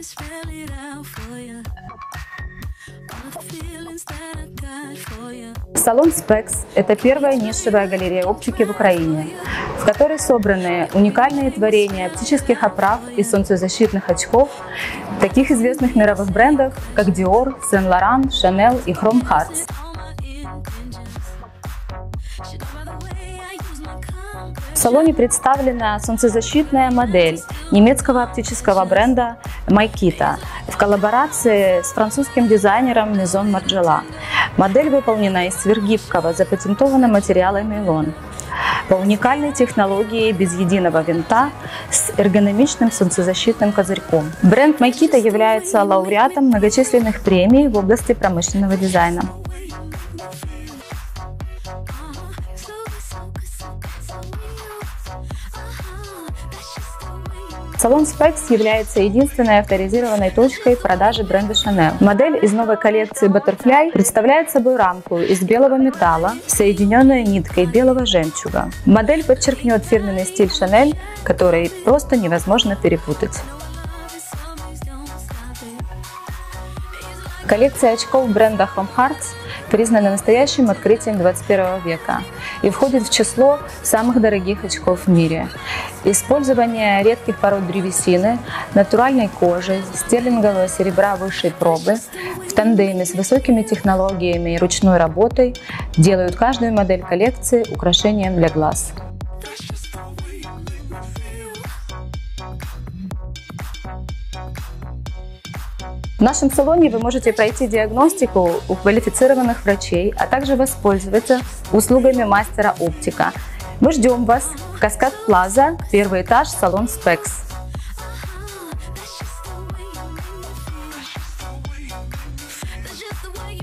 me spell it out for you. Салон Specs – это первая нишевая галерея оптики в Украине, в которой собраны уникальные творения оптических оправ и солнцезащитных очков таких известных мировых брендов, как Dior, Saint Laurent, Chanel и Chrome Hearts. В салоне представлена солнцезащитная модель немецкого оптического бренда Maikita в коллаборации с французским дизайнером Maison Margiela. Модель выполнена из сверхгибкого запатентованного материала нейлон по уникальной технологии без единого винта с эргономичным солнцезащитным козырьком. Бренд Maikita является лауреатом многочисленных премий в области промышленного дизайна. Салон Specs является единственной авторизированной точкой продажи бренда Chanel. Модель из новой коллекции Butterfly представляет собой рамку из белого металла, соединенную ниткой белого жемчуга. Модель подчеркнет фирменный стиль Chanel, который просто невозможно перепутать. Коллекция очков бренда Home Hearts признана настоящим открытием 21 века и входит в число самых дорогих очков в мире. Использование редких пород древесины, натуральной кожи, стерлингового серебра высшей пробы в тандеме с высокими технологиями и ручной работой делают каждую модель коллекции украшением для глаз. В нашем салоне вы можете пройти диагностику у квалифицированных врачей, а также воспользоваться услугами мастера оптика. Мы ждем вас в Каскад Плаза, первый этаж, салон Спекс. That's just the way